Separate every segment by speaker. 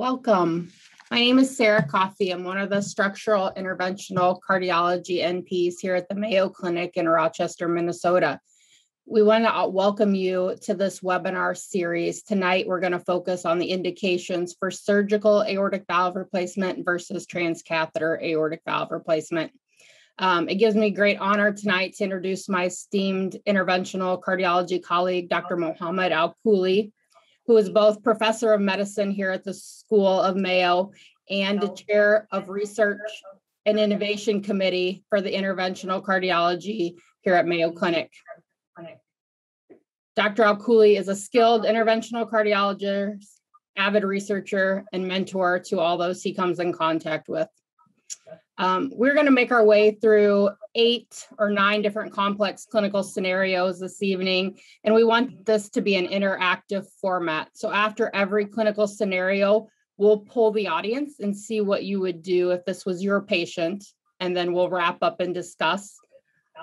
Speaker 1: Welcome. My name is Sarah Coffey. I'm one of the structural interventional cardiology NPs here at the Mayo Clinic in Rochester, Minnesota. We want to welcome you to this webinar series. Tonight, we're going to focus on the indications for surgical aortic valve replacement versus transcatheter aortic valve replacement. Um, it gives me great honor tonight to introduce my esteemed interventional cardiology colleague, Dr. Mohamad Alkhouli, who is both professor of medicine here at the School of Mayo and the oh. chair of research and innovation committee for the interventional cardiology here at Mayo Clinic. Dr. Alkhouli is a skilled interventional cardiologist, avid researcher, and mentor to all those he comes in contact with. Um, we're going to make our way through eight or nine different complex clinical scenarios this evening, and we want this to be an interactive format. So after every clinical scenario, we'll pull the audience and see what you would do if this was your patient, and then we'll wrap up and discuss.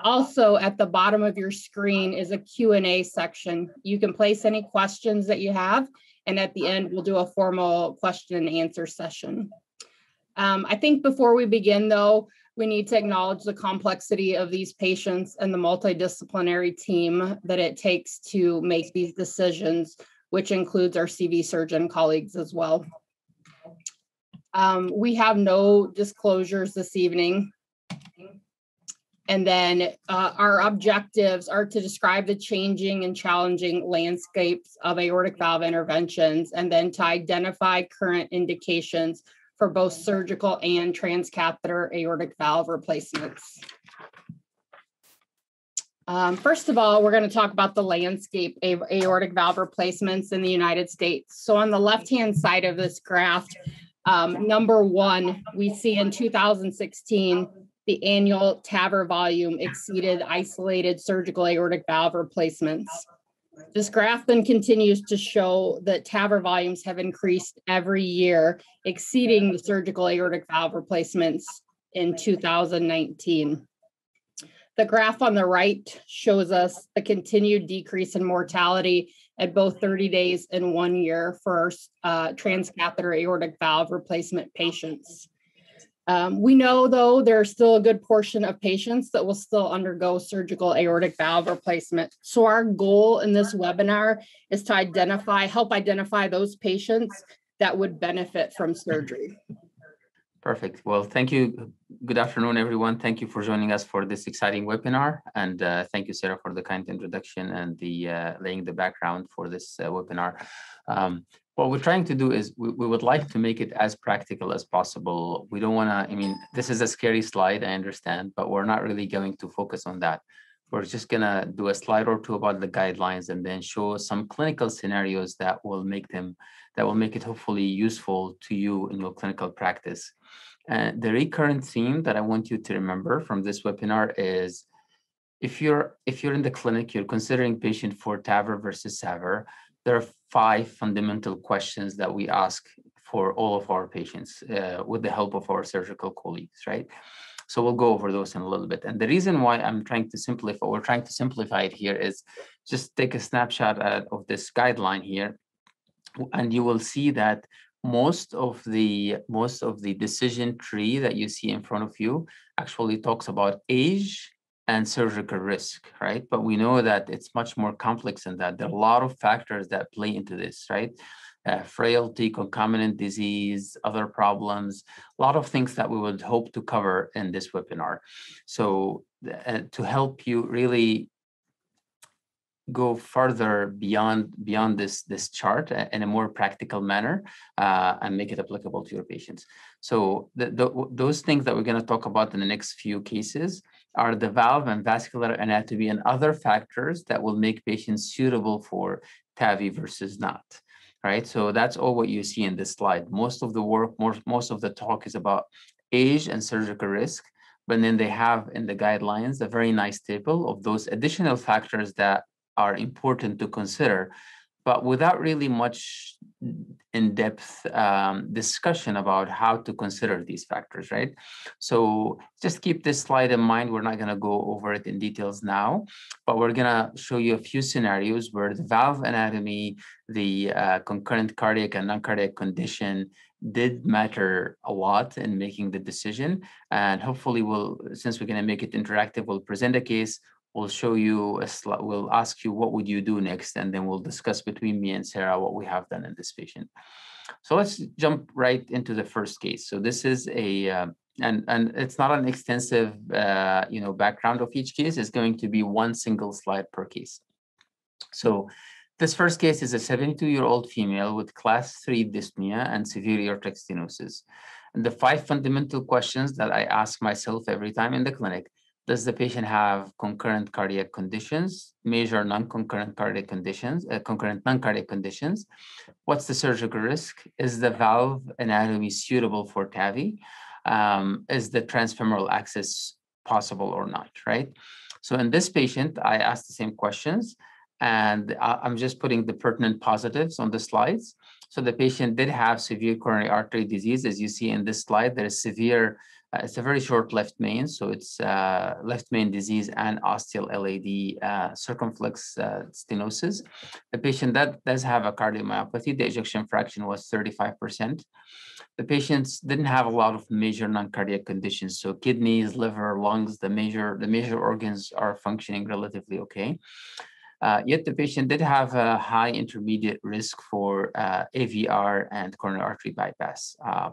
Speaker 1: Also, at the bottom of your screen is a Q&A section. You can place any questions that you have, and at the end, we'll do a formal question and answer session. Um, I think before we begin, though, we need to acknowledge the complexity of these patients and the multidisciplinary team that it takes to make these decisions, which includes our CV surgeon colleagues as well. Um, we have no disclosures this evening. And then uh, our objectives are to describe the changing and challenging landscapes of aortic valve interventions and then to identify current indications for both surgical and transcatheter aortic valve replacements. Um, first of all, we're going to talk about the landscape of aortic valve replacements in the United States. So on the left-hand side of this graph, um, number one, we see in 2016, the annual TAVR volume exceeded isolated surgical aortic valve replacements. This graph then continues to show that TAVR volumes have increased every year, exceeding the surgical aortic valve replacements in 2019. The graph on the right shows us the continued decrease in mortality at both 30 days and one year for uh, transcatheter aortic valve replacement patients. Um, we know, though, there's still a good portion of patients that will still undergo surgical aortic valve replacement. So, our goal in this webinar is to identify, help identify those patients that would benefit from surgery.
Speaker 2: Perfect. Well, thank you. Good afternoon, everyone. Thank you for joining us for this exciting webinar. And uh, thank you, Sarah, for the kind introduction and the uh, laying the background for this uh, webinar. Um, what we're trying to do is we, we would like to make it as practical as possible. We don't want to, I mean, this is a scary slide, I understand, but we're not really going to focus on that. We're just going to do a slide or two about the guidelines and then show some clinical scenarios that will make them, that will make it hopefully useful to you in your clinical practice. And the recurrent theme that I want you to remember from this webinar is if you're if you're in the clinic, you're considering patient for TAVR versus SAVR, there are five fundamental questions that we ask for all of our patients uh, with the help of our surgical colleagues, right? So we'll go over those in a little bit. And the reason why I'm trying to simplify, we're trying to simplify it here is just take a snapshot of this guideline here, and you will see that most of the most of the decision tree that you see in front of you actually talks about age and surgical risk, right? But we know that it's much more complex than that. There are a lot of factors that play into this, right? Uh, frailty, concomitant disease, other problems, a lot of things that we would hope to cover in this webinar. So uh, to help you really go further beyond beyond this this chart in a more practical manner uh, and make it applicable to your patients. So the, the, those things that we're going to talk about in the next few cases are the valve and vascular anatomy and other factors that will make patients suitable for TAVI versus not. Right. So that's all what you see in this slide. Most of the work, most, most of the talk is about age and surgical risk. But then they have in the guidelines a very nice table of those additional factors that are important to consider but without really much in-depth um, discussion about how to consider these factors, right? So just keep this slide in mind. We're not going to go over it in details now, but we're going to show you a few scenarios where the valve anatomy, the uh, concurrent cardiac and non-cardiac condition, did matter a lot in making the decision. And hopefully we'll, since we're gonna make it interactive, we'll present a case, we'll show you, a sli- we'll ask you, what would you do next? And then we'll discuss between me and Sarah what we have done in this patient. So let's jump right into the first case. So this is a, uh, and, and it's not an extensive, uh, you know, background of each case. It's going to be one single slide per case. So this first case is a 72-year-old female with class 3 dyspnea and severe aortic stenosis. And the five fundamental questions that I ask myself every time in the clinic, does the patient have concurrent cardiac conditions, major non-concurrent cardiac conditions, uh, concurrent non-cardiac conditions? What's the surgical risk? Is the valve anatomy suitable for TAVI? Um, is the transfemoral access possible or not, right? So in this patient, I asked the same questions and I'm just putting the pertinent positives on the slides. So the patient did have severe coronary artery disease. As you see in this slide, there is severe, uh, it's a very short left main. So it's uh, left main disease and ostial LAD uh, circumflex uh, stenosis. The patient that does have a cardiomyopathy, the ejection fraction was 35%. The patients didn't have a lot of major non-cardiac conditions. So kidneys, liver, lungs, the major, the major organs are functioning relatively okay. Uh, yet the patient did have a high intermediate risk for uh, AVR and coronary artery bypass. Uh,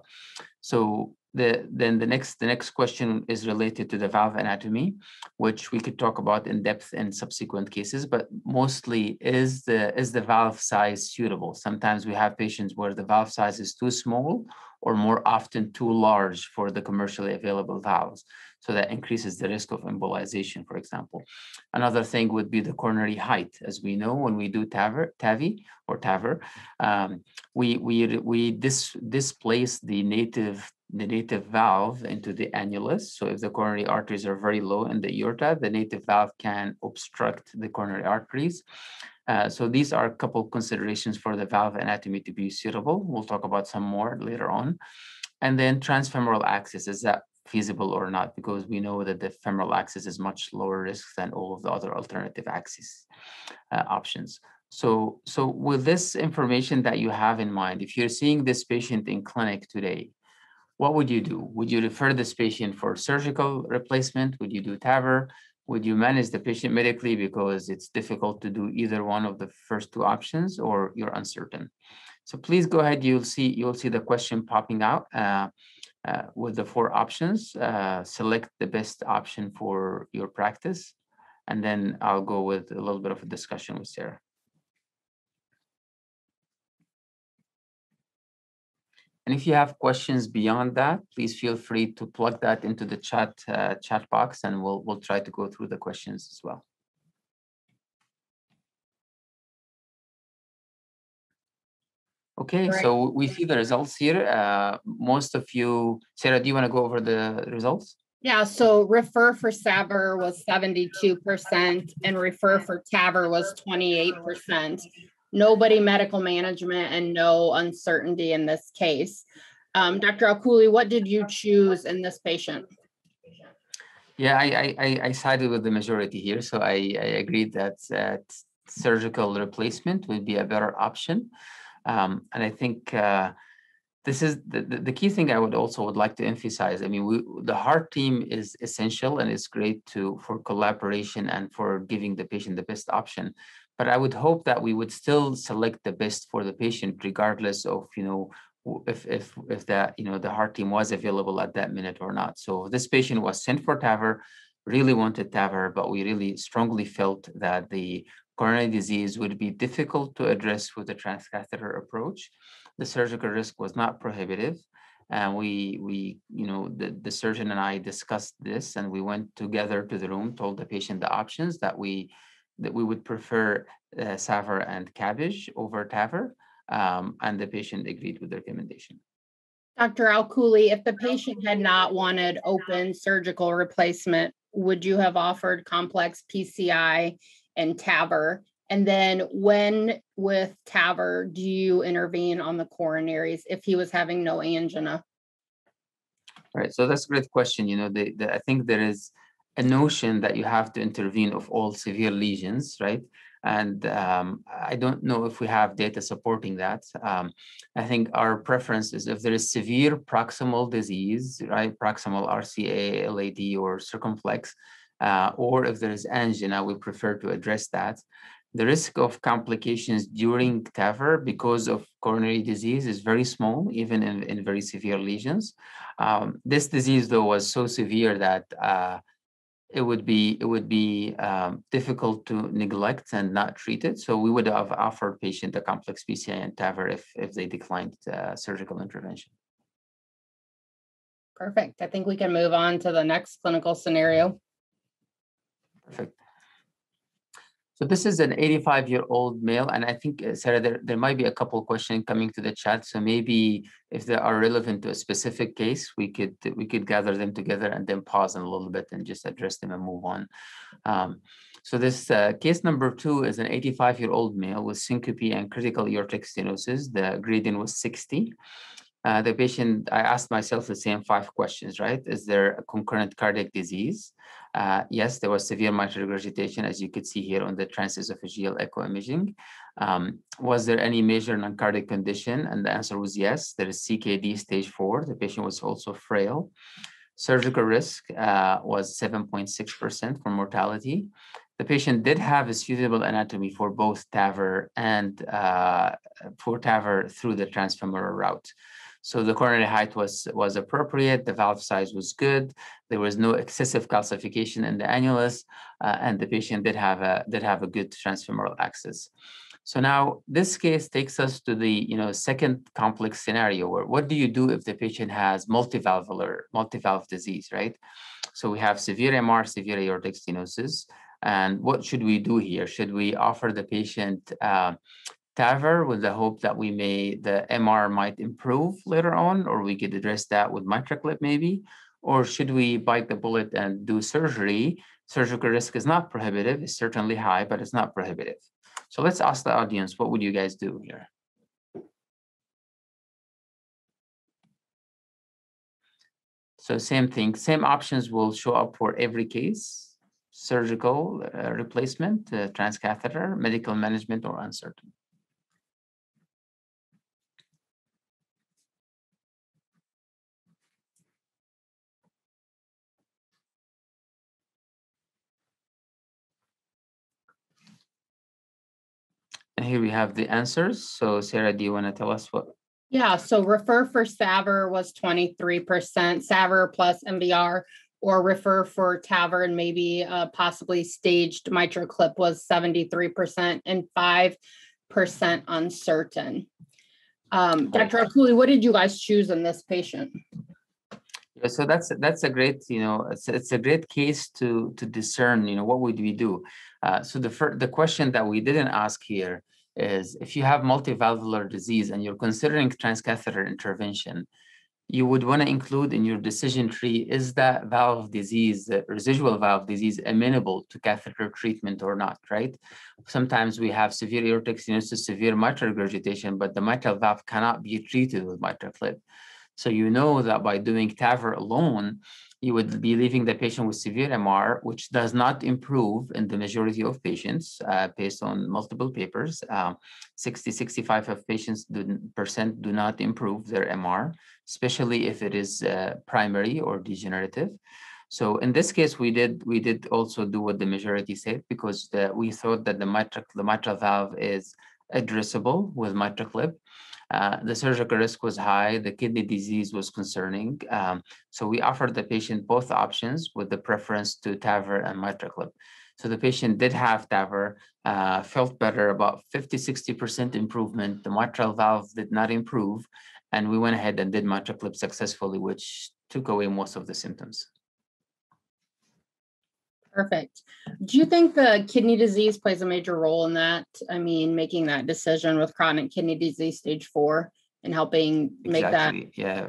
Speaker 2: so the, then the next the next question is related to the valve anatomy, which we could talk about in depth in subsequent cases. But mostly is the is the valve size suitable? Sometimes we have patients where the valve size is too small, or more often too large for the commercially available valves. So that increases the risk of embolization, for example. Another thing would be the coronary height. As we know, when we do TAVI or TAVR, um, we, we, we dis, displace the native the native valve into the annulus. So if the coronary arteries are very low in the aorta, the native valve can obstruct the coronary arteries. Uh, so these are a couple considerations for the valve anatomy to be suitable. We'll talk about some more later on. And then transfemoral access, is that feasible or not? Because we know that the femoral access is much lower risk than all of the other alternative access uh, options. So, so with this information that you have in mind, if you're seeing this patient in clinic today, what would you do? Would you refer this patient for surgical replacement? Would you do TAVR? Would you manage the patient medically because it's difficult to do either one of the first two options or you're uncertain? So please go ahead. You'll see you'll see the question popping out uh, uh, with the four options. Uh, select the best option for your practice, and then I'll go with a little bit of a discussion with Sarah. And if you have questions beyond that, please feel free to plug that into the chat uh, chat box, and we'll we'll try to go through the questions as well. Okay,
Speaker 1: Great.
Speaker 2: so we see the results here. Uh, most of you, Sarah, do you want to go over the results?
Speaker 1: Yeah, so refer for SAVR was seventy-two percent and refer for TAVR was twenty-eight percent. Nobody medical management and no uncertainty in this case. Um, Dr. Alkhouli, what did you choose in this patient?
Speaker 2: Yeah, I, I, I- sided with the majority here, so I, I agreed that, that surgical replacement would be a better option. Um, and I think, uh, this is the, the, the key thing I would also would like to emphasize. I mean, we, the heart team is essential and it's great to, for collaboration and for giving the patient the best option. But I would hope that we would still select the best for the patient regardless of, you know, if, if, if that, you know, the heart team was available at that minute or not. So this patient was sent for TAVR, really wanted TAVR, but we really strongly felt that the coronary disease would be difficult to address with a transcatheter approach. The surgical risk was not prohibitive. And we, we, you know, the, the surgeon and I discussed this and we went together to the room, told the patient the options that we, that we would prefer uh, SAVR and CABG over TAVR, Um, and the patient agreed with the recommendation.
Speaker 1: Dr. Alkhouli, if the patient had not wanted open surgical replacement, would you have offered complex PCI and TAVR? And then when with TAVR, do you intervene on the coronaries if he was having no angina?
Speaker 2: Right. So that's a great question. You know, the, the, I think there is a notion that you have to intervene of all severe lesions, right? And um, I don't know if we have data supporting that. Um, I think our preference is if there is severe proximal disease, right, proximal RCA, LAD, or circumflex, uh, or if there is angina, we prefer to address that. The risk of complications during TAVR because of coronary disease is very small, even in, in very severe lesions. Um, this disease, though, was so severe that uh, it would be it would be um, difficult to neglect and not treat it. So we would have offered patient a complex PCI and TAVR if if they declined uh, surgical intervention.
Speaker 1: Perfect. I think we can move on to the next clinical scenario.
Speaker 2: Perfect. So this is an 85 year old male, and I think uh, Sarah, there, there might be a couple questions coming to the chat. So maybe if they are relevant to a specific case, we could we could gather them together and then pause in a little bit and just address them and move on. Um, so this uh, case number two is an 85 year old male with syncope and critical aortic stenosis. The gradient was 60. Uh, the patient, I asked myself the same five questions, right? Is there a concurrent cardiac disease? Uh, yes, there was severe mitral regurgitation, as you could see here on the transesophageal echo imaging. Um, was there any major non-cardiac condition? And the answer was yes. There is CKD stage four. The patient was also frail. Surgical risk uh, was 7.6% for mortality. The patient did have a suitable anatomy for both TAVR and uh, for TAVR through the transfemoral route. So the coronary height was, was appropriate, the valve size was good, there was no excessive calcification in the annulus, uh, and the patient did have a did have a good transfemoral access. So now this case takes us to the you know second complex scenario where what do you do if the patient has multivalvular multivalve disease, right? So we have severe MR, severe aortic stenosis, and what should we do here? Should we offer the patient uh, TAVR with the hope that we may, the MR might improve later on, or we could address that with MitraClip maybe? Or should we bite the bullet and do surgery? Surgical risk is not prohibitive, it's certainly high, but it's not prohibitive. So let's ask the audience, what would you guys do here? So same thing, same options will show up for every case, surgical uh, replacement, uh, transcatheter, medical management, or uncertain. Here we have the answers. So Sarah, do you want to tell us what?
Speaker 1: Yeah, so refer for SAVR was 23%, SAVR plus MVR, or refer for Tavern, maybe uh, possibly staged MitraClip was 73% and 5% uncertain. Um, Dr. Alkhouli, what did you guys choose in this patient?
Speaker 2: Yeah, so that's that's a great you know it's, it's a great case to to discern you know what would we do uh, so the first, the question that we didn't ask here is if you have multivalvular disease and you're considering transcatheter intervention, you would want to include in your decision tree, is that valve disease, uh, residual valve disease, amenable to catheter treatment or not, right? Sometimes we have severe aortic stenosis, severe mitral regurgitation, but the mitral valve cannot be treated with MitraClip. So you know that by doing TAVR alone, you would be leaving the patient with severe MR, which does not improve in the majority of patients uh, based on multiple papers. Um, 60, 65 of patients do, percent do not improve their MR, especially if it is uh, primary or degenerative. So in this case, we did we did also do what the majority said because the, we thought that the mitral the mitral valve is addressable with mitral MitraClip. Uh, the surgical risk was high, the kidney disease was concerning. Um, so we offered the patient both options with the preference to TAVR and MitraClip. So the patient did have TAVR, uh, felt better, about 50, 60% improvement. The mitral valve did not improve. And we went ahead and did MitraClip successfully, which took away most of the symptoms.
Speaker 1: Perfect. Do you think the kidney disease plays a major role in that? I mean, making that decision with chronic kidney disease stage four and helping make
Speaker 2: that. Yeah,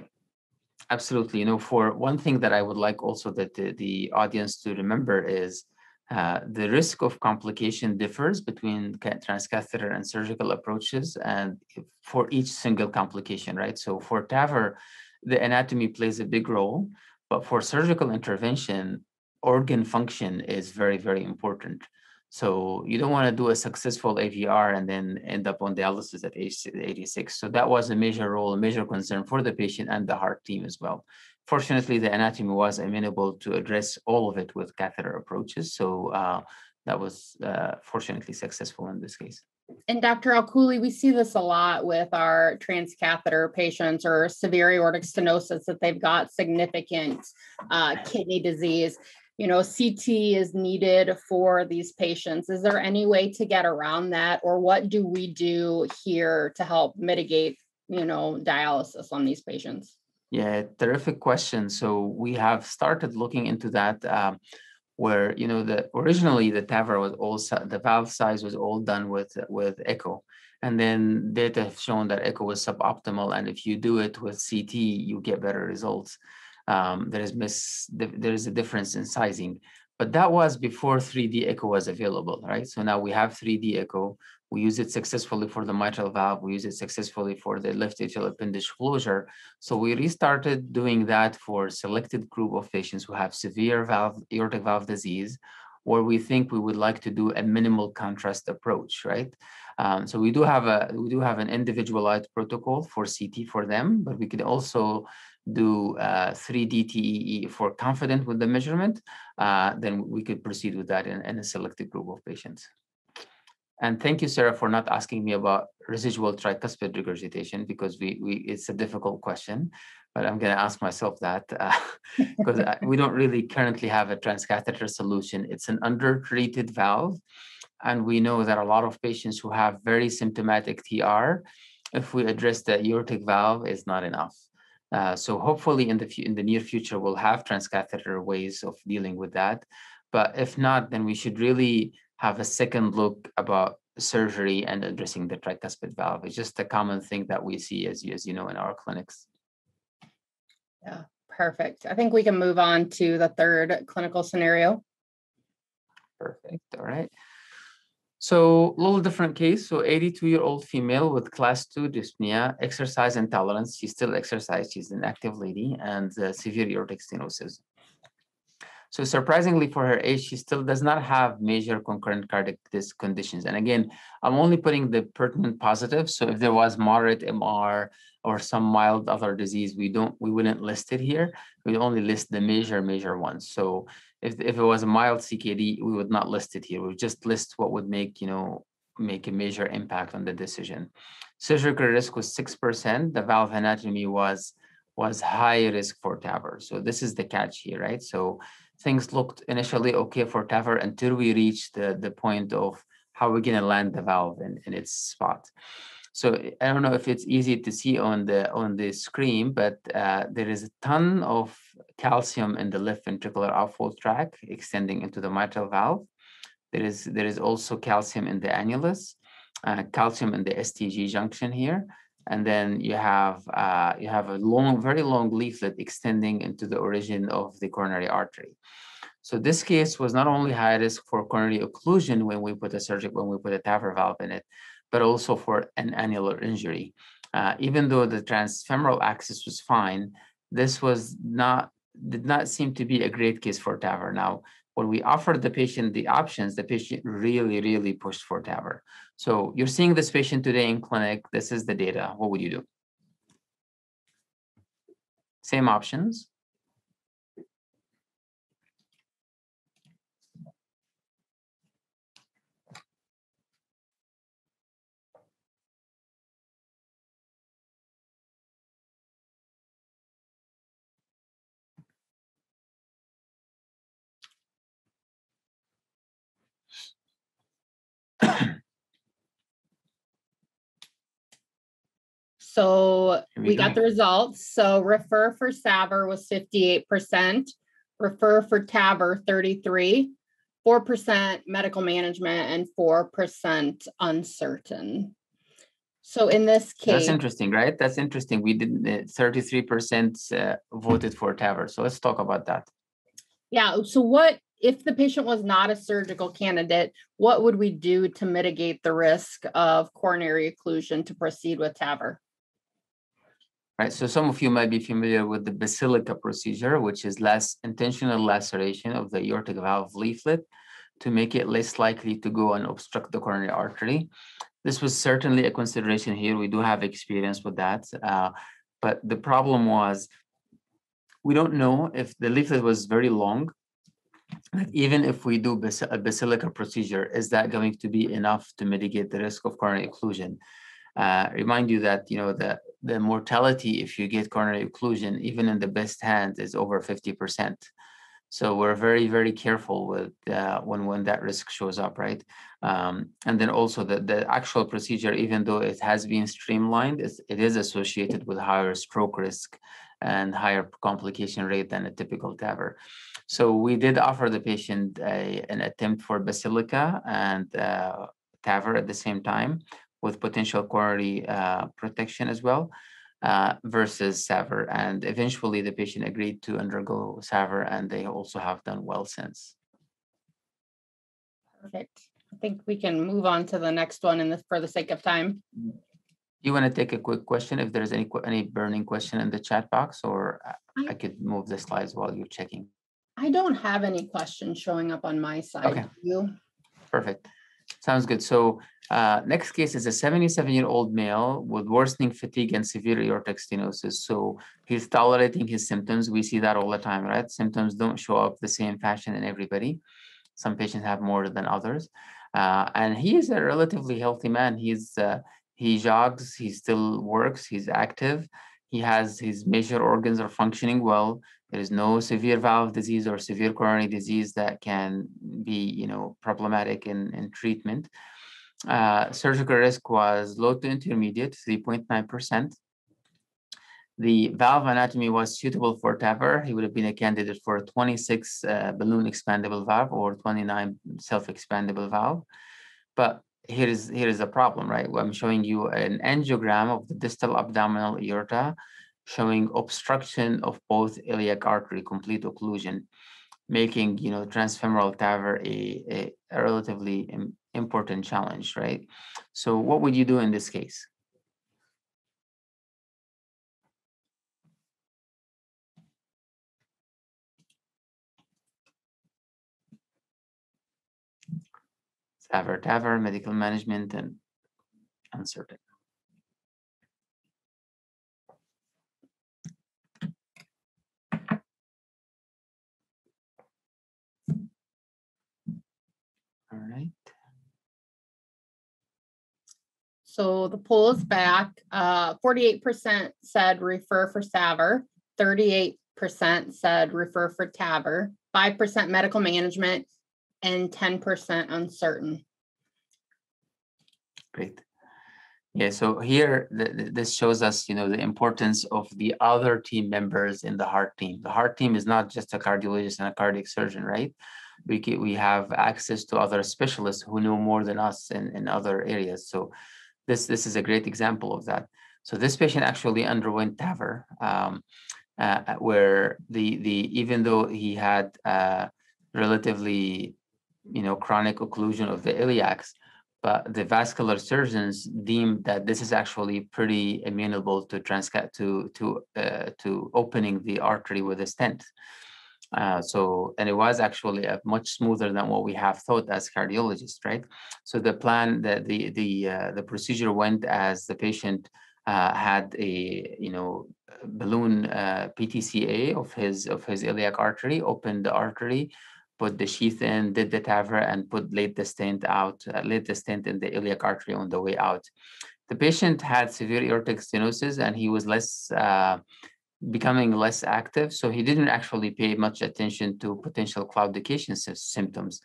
Speaker 2: absolutely. You know, for one thing that I would like also that the, the audience to remember is uh, the risk of complication differs between transcatheter and surgical approaches and for each single complication, right? So for TAVR, the anatomy plays a big role, but for surgical intervention, organ function is very, very important. So you don't want to do a successful AVR and then end up on dialysis at age 86. So that was a major role, a major concern for the patient and the heart team as well. Fortunately, the anatomy was amenable to address all of it with catheter approaches. So uh, that was uh, fortunately successful in this case.
Speaker 1: And Dr. Alkhouli, we see this a lot with our transcatheter patients or severe aortic stenosis that they've got significant uh, kidney disease. You know, CT is needed for these patients. Is there any way to get around that, or what do we do here to help mitigate, you know, dialysis on these patients?
Speaker 2: Yeah, terrific question. So we have started looking into that. Um, where you know the originally the TAVR was all the valve size was all done with with echo and then data have shown that echo was suboptimal and if you do it with ct you get better results um, there is miss there is a difference in sizing but that was before 3d echo was available right so now we have 3d echo we use it successfully for the mitral valve. We use it successfully for the left atrial appendage closure. So we restarted doing that for selected group of patients who have severe valve, aortic valve disease, where we think we would like to do a minimal contrast approach, right? Um, so we do have a we do have an individualized protocol for CT for them, but we could also do uh, 3D TEE for confident with the measurement. Uh, then we could proceed with that in, in a selected group of patients. And thank you, Sarah, for not asking me about residual tricuspid regurgitation because we, we it's a difficult question, but I'm going to ask myself that because uh, we don't really currently have a transcatheter solution. It's an undertreated valve. And we know that a lot of patients who have very symptomatic TR, if we address the aortic valve, is not enough. Uh, so hopefully in the in the near future, we'll have transcatheter ways of dealing with that. But if not, then we should really have a second look about surgery and addressing the tricuspid valve. It's just a common thing that we see, as you, as you know, in our clinics.
Speaker 1: Yeah, perfect. I think we can move on to the third clinical scenario.
Speaker 2: Perfect. All right. So a little different case. So 82-year-old female with class 2 dyspnea, exercise intolerance. She still exercises. She's an active lady and uh, severe aortic stenosis. So surprisingly for her age, she still does not have major concurrent cardiac disease conditions. And again, I'm only putting the pertinent positive. So if there was moderate MR or some mild other disease, we don't we wouldn't list it here. We only list the major major ones. So if, if it was a mild CKD, we would not list it here. We would just list what would make, you know, make a major impact on the decision. Surgical risk was 6%. The valve anatomy was was high risk for TAVR. So this is the catch here, right? So things looked initially okay for TAVR until we reached the, the point of how we're going to land the valve in, in its spot. So I don't know if it's easy to see on the on the screen, but uh, there is a ton of calcium in the left ventricular outflow tract extending into the mitral valve. There is there is also calcium in the annulus, uh, calcium in the STJ junction here, and then you have uh, you have a long, very long leaflet extending into the origin of the coronary artery. So this case was not only high risk for coronary occlusion when we put a surgical when we put a TAVR valve in it, but also for an annular injury. Uh, even though the transfemoral axis was fine, this was not did not seem to be a great case for TAVR. Now, when we offered the patient the options, the patient really, really pushed for TAVR. So you're seeing this patient today in clinic. This is the data. What would you do? Same options.
Speaker 1: So we, we got the results. So refer for SAVR was 58%, refer for TAVR 33, 4% medical management, and 4% uncertain. So in this case,
Speaker 2: that's interesting, right? That's interesting. We did 33% uh, voted for TAVR. So let's talk about that.
Speaker 1: Yeah. So what if the patient was not a surgical candidate, what would we do to mitigate the risk of coronary occlusion to proceed with TAVR?
Speaker 2: Right, so some of you might be familiar with the basilica procedure, which is less intentional laceration of the aortic valve leaflet. to make it less likely to go and obstruct the coronary artery. This was certainly a consideration here. We do have experience with that. Uh, but the problem was we don't know if the leaflet was very long. Even if we do a basilica procedure, is that going to be enough to mitigate the risk of coronary occlusion? Uh, remind you that you know the the mortality if you get coronary occlusion, even in the best hands, is over 50%. So we're very, very careful with uh, when when that risk shows up, right? Um, and then also the, the actual procedure, even though it has been streamlined, it is associated with higher stroke risk and higher complication rate than a typical TAVR. So we did offer the patient a, an attempt for basilica and uh, TAVR at the same time with potential coronary uh, protection as well uh, versus SAVR. And eventually the patient agreed to undergo SAVR and they also have done well since.
Speaker 1: Perfect. I think we can move on to the next one in the, for the sake of time.
Speaker 2: You want to take a quick question if there's any any burning question in the chat box or I, I could move the slides while you're checking.
Speaker 1: I don't have any questions showing up on my side. Okay. You?
Speaker 2: Perfect. Sounds good. So uh, next case is a 77-year-old male with worsening fatigue and severe aortic stenosis. So he's tolerating his symptoms. We see that all the time, right? Symptoms don't show up the same fashion in everybody. Some patients have more than others. Uh, and he is a relatively healthy man. He's uh, he jogs, he still works, he's active. He has his major organs are functioning well. There is no severe valve disease or severe coronary disease that can be, you know, problematic in, in treatment. Uh, surgical risk was low to intermediate, 3.9%. The valve anatomy was suitable for TAVR. He would have been a candidate for a 26 uh, balloon expandable valve or 29 self-expandable valve. But here is here is a problem, right? I'm showing you an angiogram of the distal abdominal aorta showing obstruction of both iliac artery, complete occlusion, making you know transfemoral TAVR a, a, a relatively important challenge, right? So what would you do in this case? TAVR, TAVR, medical management, and uncertain. All right.
Speaker 1: So the poll is back. Uh, 48% said refer for SAVR, 38% said refer for TAVR, 5% medical management, and 10% uncertain.
Speaker 2: Great. Yeah, so here this shows us, you know, the importance of the other team members in the heart team. The heart team is not just a cardiologist and a cardiac surgeon, right? We get, we have access to other specialists who know more than us in, in other areas. So this this is a great example of that. So this patient actually underwent TAVR, um, uh, where the the even though he had uh, relatively you know, chronic occlusion of the iliacs, but the vascular surgeons deemed that this is actually pretty amenable to transcat to to uh, to opening the artery with a stent. Uh, so, and it was actually much smoother than what we have thought as cardiologists, right? So the plan, the the the uh, the procedure went as the patient uh, had a you know balloon uh, PTCA of his of his iliac artery, opened the artery, put the sheath in, did the TAVR, and put laid the stent out, uh, laid the stent in the iliac artery on the way out. The patient had severe aortic stenosis and he was less, uh, becoming less active. So he didn't actually pay much attention to potential claudication symptoms.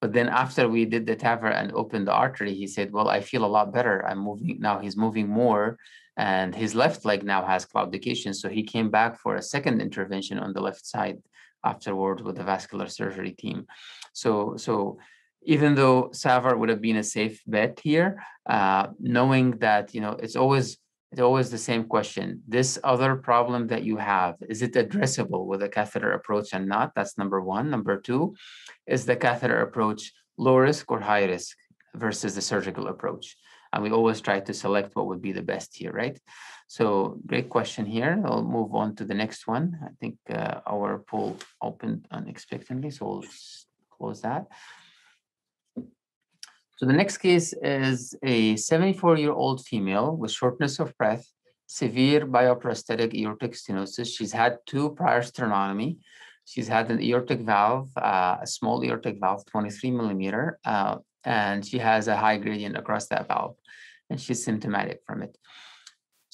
Speaker 2: But then after we did the TAVR and opened the artery, he said, well, I feel a lot better. I'm moving, now he's moving more and his left leg now has claudication. So he came back for a second intervention on the left side afterwards with the vascular surgery team. So, so even though SAVR would have been a safe bet here, uh, knowing that you know it's always it's always the same question. This other problem that you have, is it addressable with a catheter approach and not? That's number one. Number two, is the catheter approach low risk or high risk versus the surgical approach? And we always try to select what would be the best here, right? So great question here. I'll move on to the next one. I think uh, our poll opened unexpectedly, so we'll close that. So the next case is a 74-year-old female with shortness of breath, severe bioprosthetic aortic stenosis. She's had two prior sternotomy. She's had an aortic valve, uh, a small aortic valve, 23 millimeter, uh, and she has a high gradient across that valve, and she's symptomatic from it.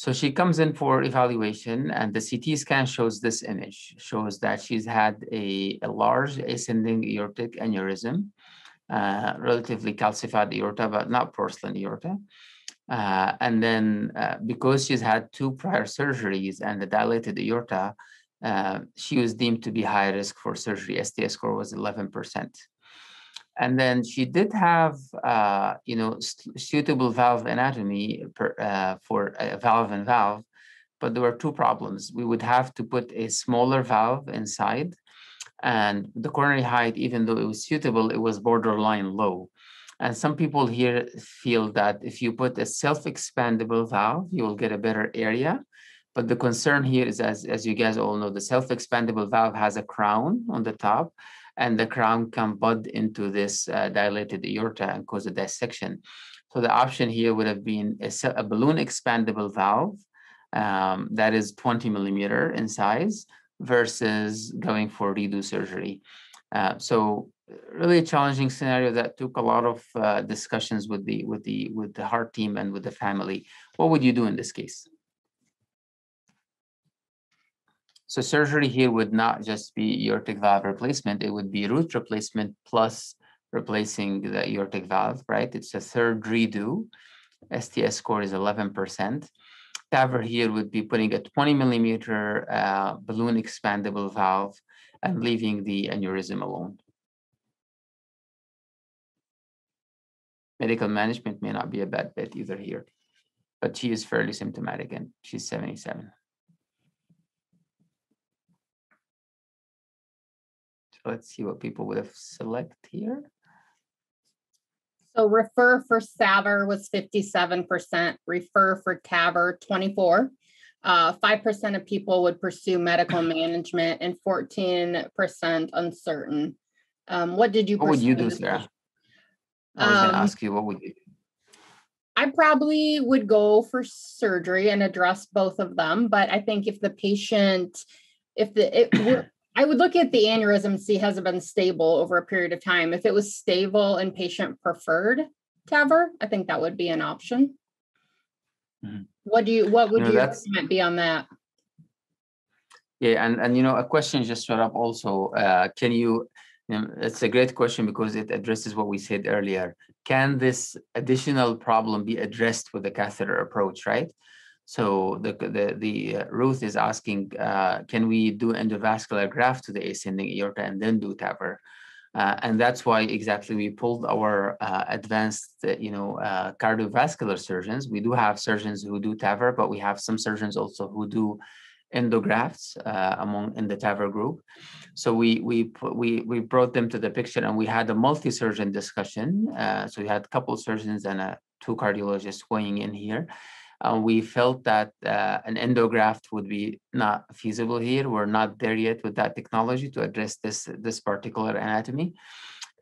Speaker 2: So she comes in for evaluation, and the CT scan shows this image, shows that she's had a, a large ascending aortic aneurysm, uh, relatively calcified aorta, but not porcelain aorta. Uh, and then uh, because she's had two prior surgeries and the dilated aorta, uh, she was deemed to be high risk for surgery. STS score was 11%. And then she did have, uh, you know, suitable valve anatomy per, uh, for a valve and valve, but there were two problems. We would have to put a smaller valve inside and the coronary height, even though it was suitable, it was borderline low. And some people here feel that if you put a self-expandable valve, you will get a better area. But the concern here is, as, as you guys all know, the self-expandable valve has a crown on the top, and the crown can bud into this uh, dilated aorta and cause a dissection. So the option here would have been a, a balloon expandable valve um, that is 20 millimeter in size versus going for redo surgery. Uh, so really challenging scenario that took a lot of uh, discussions with the with the with the heart team and with the family. What would you do in this case? So surgery here would not just be aortic valve replacement, it would be root replacement plus replacing the aortic valve, right? It's a third redo. STS score is 11%. TAVR here would be putting a 20 millimeter uh, balloon expandable valve and leaving the aneurysm alone. Medical management may not be a bad bet either here, but she is fairly symptomatic and she's 77. Let's see what people would have select here.
Speaker 1: So refer for SAVR was 57%, refer for TAVR 24. Uh, 5% of people would pursue medical management and 14% uncertain. Um, what did you
Speaker 2: What would you do, Sarah? I was going to
Speaker 1: Um,
Speaker 2: ask you, what would you do?
Speaker 1: I probably would go for surgery and address both of them, but I think if the patient, if the, it, were- I would look at the aneurysm, see has it been stable over a period of time. If it was stable and patient preferred TAVR, I think that would be an option.
Speaker 2: Mhm.
Speaker 1: What do you, what would
Speaker 2: No,
Speaker 1: your comment be on that?
Speaker 2: Yeah, and, and you know, a question just showed up also. Uh, can you, you know, it's a great question because it addresses what we said earlier. Can this additional problem be addressed with the catheter approach, right? So the the the uh, Ruth is asking, uh, can we do endovascular graft to the ascending aorta and then do TAVR? Uh, and that's why exactly we pulled our uh, advanced, you know, uh, cardiovascular surgeons. We do have surgeons who do TAVR, but we have some surgeons also who do endografts uh, among in the TAVR group. So we we we we brought them to the picture and we had a multi-surgeon discussion. So we had a couple surgeons and two cardiologists weighing in here. Uh, we felt that uh, an endograft would be not feasible here. We're not there yet with that technology to address this this particular anatomy.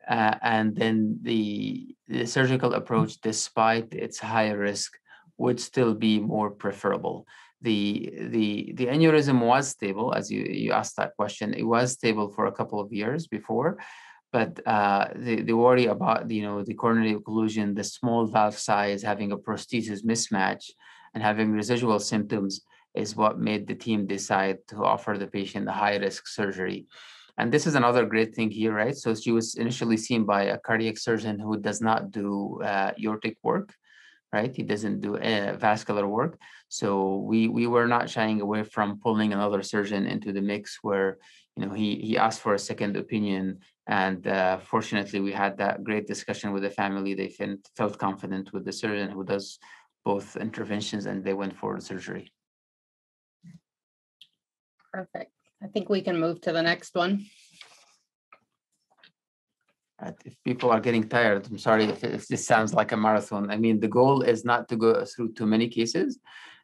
Speaker 2: Uh, and then the, the surgical approach, despite its high risk, would still be more preferable the the the aneurysm was stable as you you asked that question it was stable for a couple of years before but uh, the, the worry about you know the coronary occlusion the small valve size having a prosthesis mismatch and having residual symptoms is what made the team decide to offer the patient the high risk surgery and this is another great thing here right so she was initially seen by a cardiac surgeon who does not do uh, aortic work right? He doesn't do uh, vascular work. So we we were not shying away from pulling another surgeon into the mix where, you know, he he asked for a second opinion. And uh, fortunately, we had that great discussion with the family. They felt, confident with the surgeon who does both interventions and they went for surgery.
Speaker 1: Perfect. I think we can move to the next one.
Speaker 2: If people are getting tired, I'm sorry if, if this sounds like a marathon. I mean, the goal is not to go through too many cases.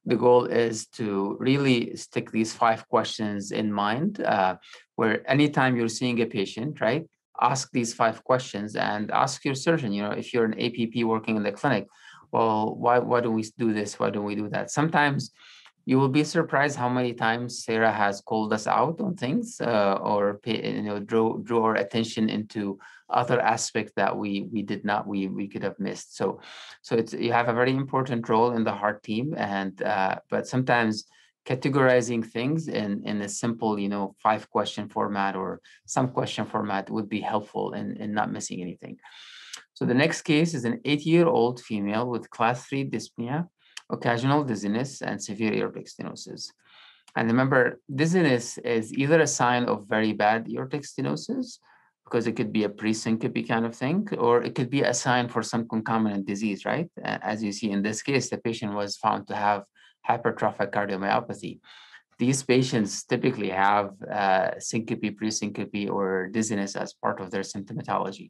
Speaker 2: The goal is to really stick these five questions in mind, uh, where anytime you're seeing a patient, right? ask these five questions and ask your surgeon, you know, if you're an APP working in the clinic, well, why, why do we do this? Why don't we do that? Sometimes you will be surprised how many times Sarah has called us out on things uh, or pay, you know draw draw our attention into other aspects that we we did not we we could have missed. So so it's you have a very important role in the heart team and uh, but sometimes categorizing things in in a simple you know five question format or some question format would be helpful in in not missing anything. So the next case is an eight year old female with class three dyspnea occasional dizziness, and severe aortic stenosis. And remember, dizziness is either a sign of very bad aortic stenosis, because it could be a pre-syncope kind of thing, or it could be a sign for some concomitant disease, right? As you see in this case, the patient was found to have hypertrophic cardiomyopathy. These patients typically have uh, syncope, pre-syncope, or dizziness as part of their symptomatology.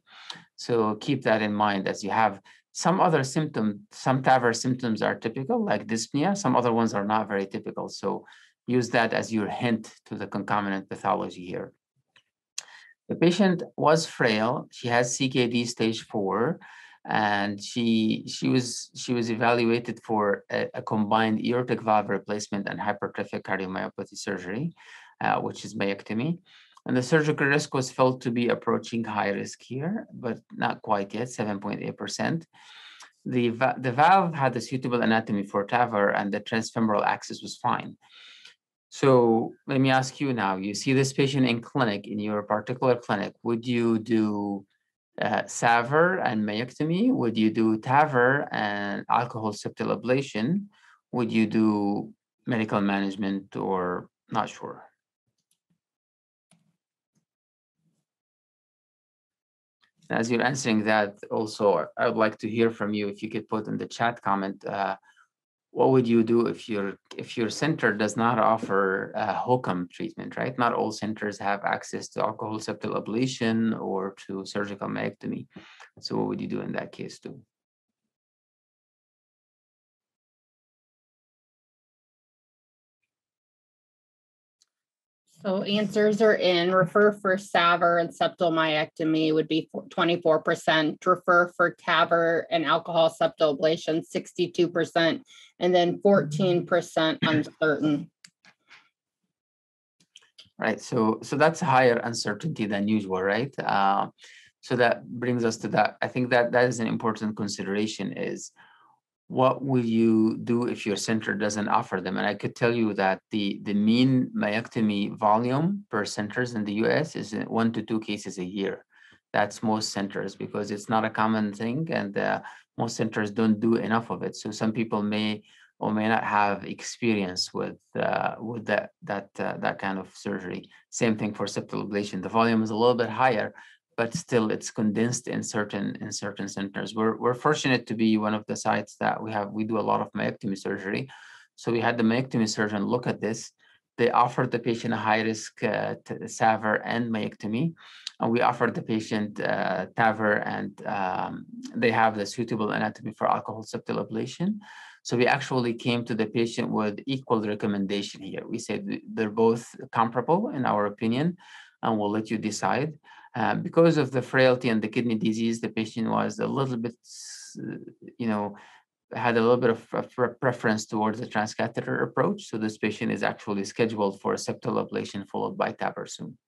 Speaker 2: So keep that in mind as you have some other symptoms, some TAVR symptoms are typical, like dyspnea. Some other ones are not very typical. So use that as your hint to the concomitant pathology here. The patient was frail. She has CKD stage four, and she she was she was evaluated for a, a combined aortic valve replacement and hypertrophic cardiomyopathy surgery, uh, which is myectomy. And the surgical risk was felt to be approaching high risk here, but not quite yet, 7.8%. The, the valve had a suitable anatomy for TAVR and the transfemoral access was fine. So let me ask you now, you see this patient in clinic, in your particular clinic, would you do uh, SAVR and myectomy? Would you do TAVR and alcohol septal ablation? Would you do medical management or not sure? as you're answering that, also, I would like to hear from you if you could put in the chat comment, uh, what would you do if your if your center does not offer a HOCM treatment, right? Not all centers have access to alcohol septal ablation or to surgical myectomy. So what would you do in that case too?
Speaker 1: So answers are in. Refer for SAVR and septal myectomy would be 24%. Refer for TAVR and alcohol septal ablation, 62%. And then 14% uncertain.
Speaker 2: Right. So so that's higher uncertainty than usual, right? Uh, so that brings us to that. I think that that is an important consideration is what will you do if your center doesn't offer them? And I could tell you that the, the mean myectomy volume per centers in the US is one to two cases a year. That's most centers because it's not a common thing and uh, most centers don't do enough of it. So some people may or may not have experience with uh, with that that uh, that kind of surgery. Same thing for septal ablation. The volume is a little bit higher, but still it's condensed in certain in certain centers. We're we're fortunate to be one of the sites that we have we do a lot of myectomy surgery. So we had the myectomy surgeon look at this. They offered the patient a high risk uh, and myectomy, and we offered the patient uh, TAVR and um, they have the suitable anatomy for alcohol septal ablation. So we actually came to the patient with equal recommendation here. We said they're both comparable in our opinion, and we'll let you decide. Uh, because of the frailty and the kidney disease, the patient was a little bit, you know, had a little bit of a preference towards the transcatheter approach. So this patient is actually scheduled for a septal ablation followed by TAVR soon.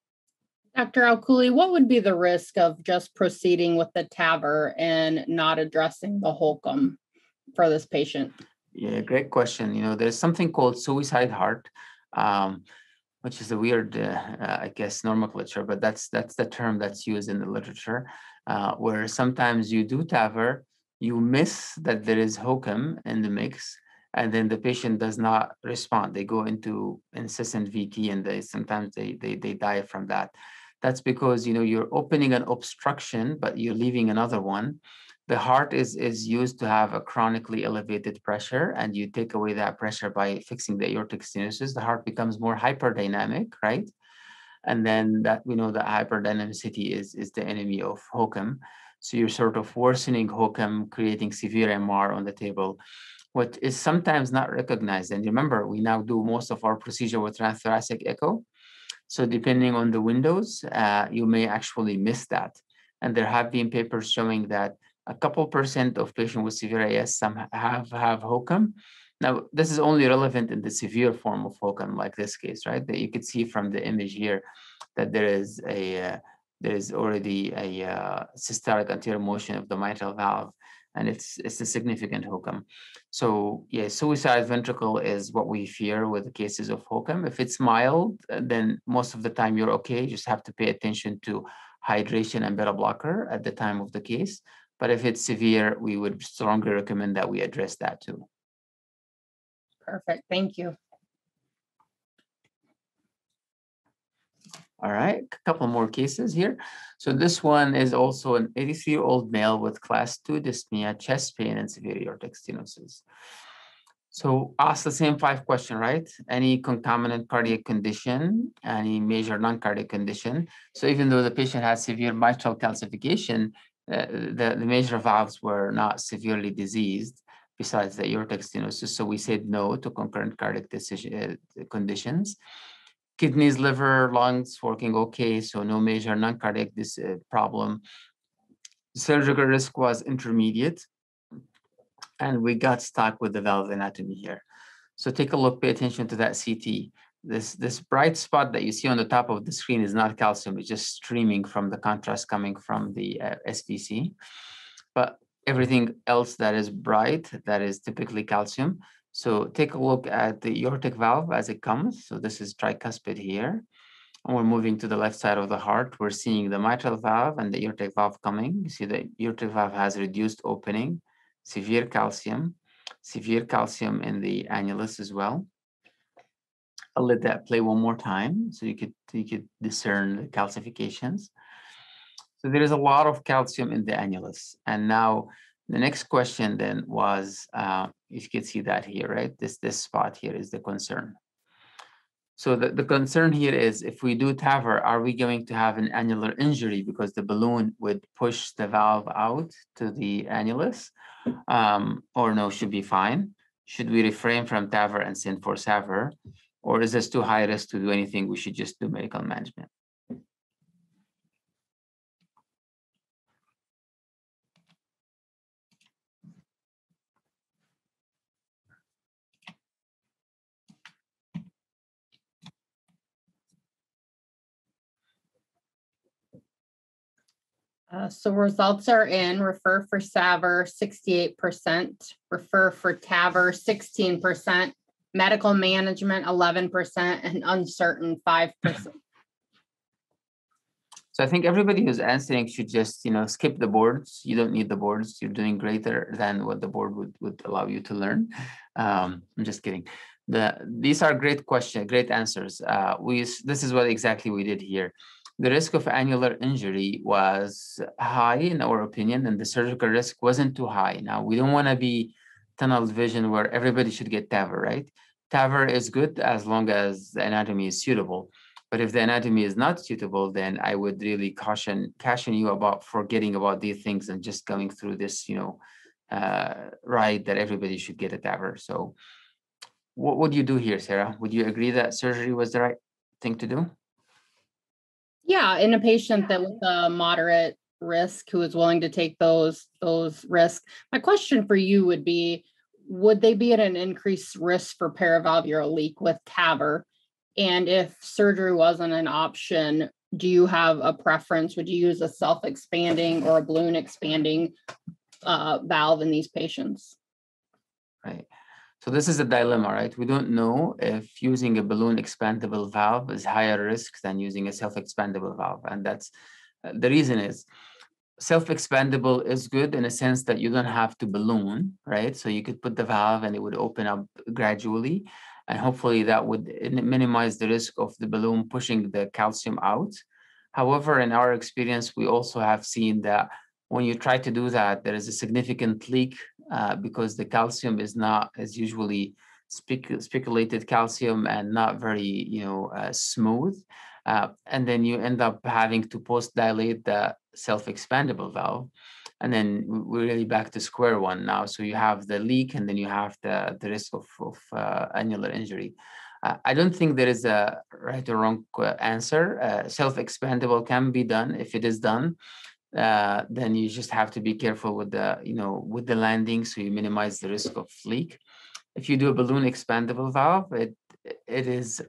Speaker 1: Dr. Alkhouli, what would be the risk of just proceeding with the TAVR and not addressing the HOCM for this patient?
Speaker 2: Yeah, great question. You know, there's something called suicide heart. Um, which is a weird, uh, uh, I guess, nomenclature, but that's that's the term that's used in the literature, uh, where sometimes you do TAVR, you miss that there is HOCM in the mix, and then the patient does not respond. They go into incessant VT, and they sometimes they they they die from that. That's because you know you're opening an obstruction, but you're leaving another one the heart is is used to have a chronically elevated pressure and you take away that pressure by fixing the aortic stenosis the heart becomes more hyperdynamic right? And then that we know that hyperdynamicity is is the enemy of HOCM so you're sort of worsening HOCM creating severe MR on the table what is sometimes not recognized. And remember we now do most of our procedure with transthoracic echo. So depending on the windows, uh, you may actually miss that. And there have been papers showing that a couple percent of patients with severe AS some have have HOCM. Now, this is only relevant in the severe form of HOCM, like this case, right? That you could see from the image here that there is a uh, there is already a uh, systolic anterior motion of the mitral valve, and it's it's a significant HOCM. So yeah, suicide ventricle is what we fear with the cases of HOCM. If it's mild, then most of the time you're okay. You just have to pay attention to hydration and beta blocker at the time of the case. But if it's severe, we would strongly recommend that we address that too.
Speaker 1: Perfect. Thank you.
Speaker 2: All right, a couple more cases here. So this one is also an 83-year-old male with class 2 dyspnea, chest pain, and severe aortic stenosis. So ask the same five question, right? Any concomitant cardiac condition, any major non-cardiac condition. So even though the patient has severe mitral calcification, uh, the, the major valves were not severely diseased besides the aortic stenosis. So we said no to concurrent cardiac decision, uh, conditions. Kidneys, liver, lungs working okay, so no major non-cardiac this uh, problem. Surgical risk was intermediate, and we got stuck with the valve anatomy here. So take a look, pay attention to that CT. This, this bright spot that you see on the top of the screen is not calcium, it's just streaming from the contrast coming from the uh, SVC. But everything else that is bright, that is typically calcium. So take a look at the aortic valve as it comes. So this is tricuspid here. And we're moving to the left side of the heart. We're seeing the mitral valve and the aortic valve coming. You see the aortic valve has reduced opening, severe calcium, severe calcium in the annulus as well. I'll let that play one more time so you could you could discern the calcifications. So there is a lot of calcium in the annulus. And now the next question then was, uh, you could see that here, right? This, this spot here is the concern. So the, the concern here is if we do TAVR, are we going to have an annular injury because the balloon would push the valve out to the annulus um, or no, should be fine? Should we refrain from TAVR and send for SAVR? Or is this too high risk to do anything? We should just do medical management.
Speaker 1: Uh, so results are in, refer for SAVR sixty-eight percent, refer for TAVR sixteen percent, medical management eleven percent, and uncertain five percent.
Speaker 2: So I think everybody who's answering should just, you know, skip the boards. You don't need the boards. You're doing greater than what the board would, would allow you to learn. Um, I'm just kidding. The, these are great questions, great answers. Uh, we this is what exactly we did here the risk of annular injury was high in our opinion, and the surgical risk wasn't too high. Now, we don't want to be tunnel vision where everybody should get TAVR, right? TAVR is good as long as the anatomy is suitable. But if the anatomy is not suitable, then I would really caution caution you about forgetting about these things and just going through this, you know, uh, ride that everybody should get a TAVR. So, what would you do here, Sarah? Would you agree that surgery was the right thing to do?
Speaker 1: Yeah, in a patient that with a moderate risk who is willing to take those those risks. My question for you would be would they be at an increased risk for paravalvular leak with TAVR? And if surgery wasn't an option, do you have a preference? Would you use a self-expanding or a balloon expanding uh, valve in these patients?
Speaker 2: Right. So this is a dilemma, right? We don't know if using a balloon expandable valve is higher risk than using a self-expandable valve. And that's the reason is self-expandable is good in a sense that you don't have to balloon, right? So you could put the valve and it would open up gradually. And hopefully that would minimize the risk of the balloon pushing the calcium out. However, in our experience, we also have seen that when you try to do that, there is a significant leak uh, because the calcium is not as usually spec- spiculated calcium and not very you know uh, smooth uh, and then you end up having to post dilate the self-expandable valve and then we're really back to square one now so you have the leak and then you have the, the risk of, of uh, annular injury Uh, I don't think there is a right or wrong answer. Uh, self-expandable can be done. If it is done, uh, then you just have to be careful with the, you know, with the landing so you minimize the risk of leak. If you do a balloon expandable valve, it it is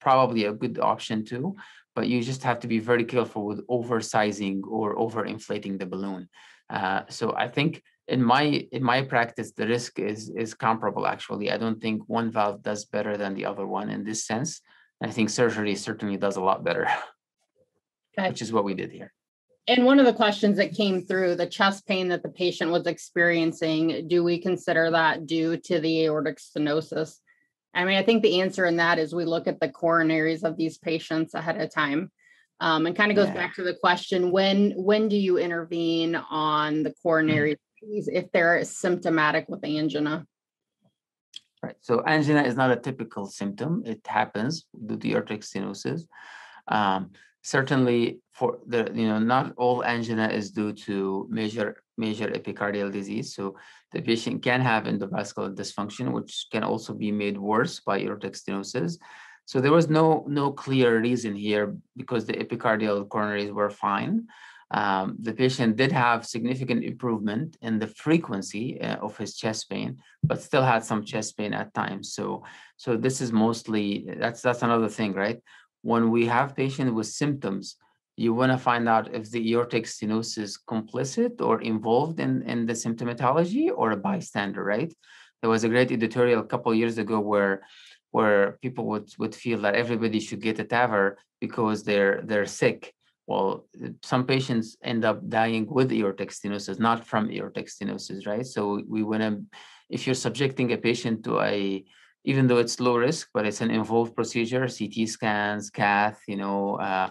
Speaker 2: probably a good option too, but you just have to be very careful with oversizing or overinflating the balloon. Uh, so I think in my in my practice, the risk is is comparable. Actually, I don't think one valve does better than the other one in this sense. I think surgery certainly does a lot better, okay. which is what we did here.
Speaker 1: And one of the questions that came through the chest pain that the patient was experiencing, do we consider that due to the aortic stenosis? I mean, I think the answer in that is we look at the coronaries of these patients ahead of time. Um, and kind of goes yeah. back to the question when when do you intervene on the coronary mm-hmm. if they're symptomatic with angina?
Speaker 2: Right. So angina is not a typical symptom. It happens due to aortic stenosis. Um, certainly, for the you know not all angina is due to major major epicardial disease. So the patient can have endovascular dysfunction, which can also be made worse by aortic stenosis. So there was no no clear reason here because the epicardial coronaries were fine. Um, the patient did have significant improvement in the frequency uh, of his chest pain, but still had some chest pain at times. So, so this is mostly that's that's another thing, right? When we have patients with symptoms, you want to find out if the aortic stenosis is complicit or involved in, in the symptomatology or a bystander, right? There was a great editorial a couple years ago where where people would, would feel that everybody should get a TAVR because they're they're sick. Well, some patients end up dying with aortic stenosis, not from aortic stenosis, right? So we want to, if you're subjecting a patient to a, even though it's low risk, but it's an involved procedure, CT scans, cath, you know, uh,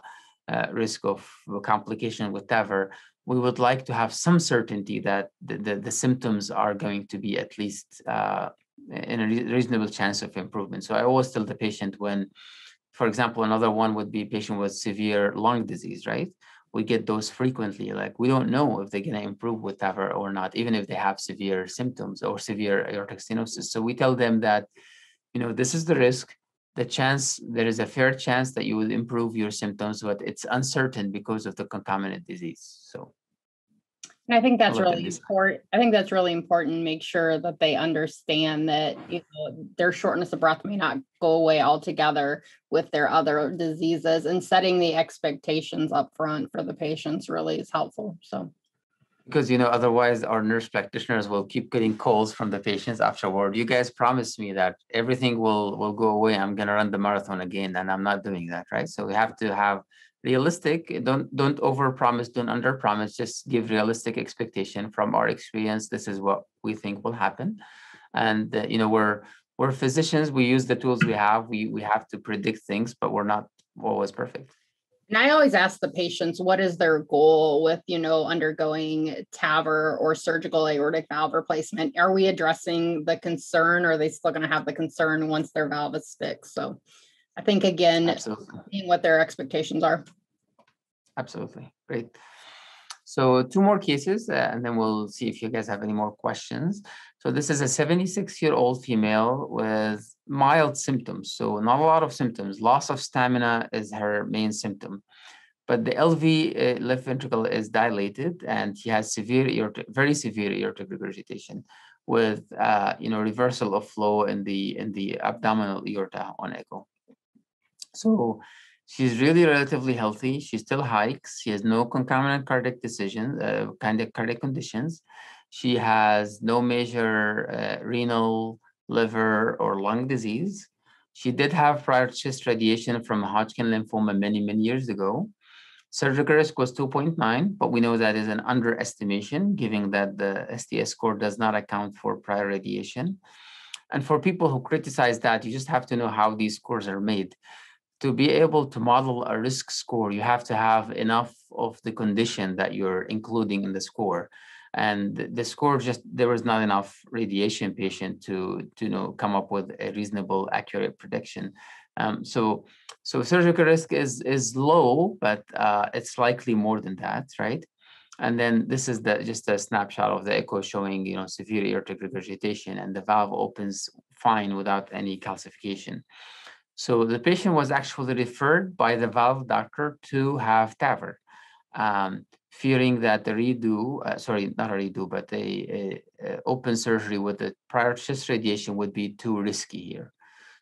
Speaker 2: uh, risk of complication whatever, we would like to have some certainty that the, the, the symptoms are going to be at least uh, in a reasonable chance of improvement. So I always tell the patient when, for example, another one would be patient with severe lung disease, right? We get those frequently. Like we don't know if they're going to improve with TAVR or not, even if they have severe symptoms or severe aortic stenosis. So we tell them that, you know, this is the risk. The chance there is a fair chance that you will improve your symptoms, but it's uncertain because of the concomitant disease. So
Speaker 1: and I think that's really important. I think that's really important. Make sure that they understand that you know their shortness of breath may not go away altogether with their other diseases, and setting the expectations up front for the patients really is helpful. So
Speaker 2: because you know otherwise our nurse practitioners will keep getting calls from the patients afterward. You guys promised me that everything will will go away. I'm going to run the marathon again and i'm not doing that right? So we have to have realistic don't don't over promise don't under promise just give realistic expectation from our experience. This is what we think will happen. And uh, you know we're we're physicians. We use the tools we have. We we have to predict things but we're not always perfect
Speaker 1: and i always ask the patients what is their goal with you know undergoing TAVR or surgical aortic valve replacement are we addressing the concern or are they still going to have the concern once their valve is fixed so I think again, Absolutely. seeing what their expectations are.
Speaker 2: Absolutely. Great. So two more cases, uh, and then we'll see if you guys have any more questions. So this is a 76-year-old female with mild symptoms. So not a lot of symptoms. Loss of stamina is her main symptom. But the LV uh, left ventricle is dilated, and she has severe very severe aortic regurgitation with, uh, you know, reversal of flow in the in the abdominal aorta on echo. So she's really relatively healthy. She still hikes. She has no concomitant cardiac decisions, uh, kind cardiac conditions. She has no major uh, renal, liver, or lung disease. She did have prior chest radiation from Hodgkin lymphoma many, many years ago. Surgical risk was 2.9, but we know that is an underestimation, given that the STS score does not account for prior radiation. And for people who criticize that, you just have to know how these scores are made to be able to model a risk score, you have to have enough of the condition that you're including in the score. And the score just there was not enough radiation patient to to you know come up with a reasonable accurate prediction. Um, so so surgical risk is is low, but uh, it's likely more than that, right? And then this is the just a snapshot of the echo showing you know severe aortic regurgitation, and the valve opens fine without any calcification. So the patient was actually referred by the valve doctor to have TAVR, um, fearing that the redo, uh, sorry, not a redo, but a, a, a, open surgery with the prior chest radiation would be too risky here.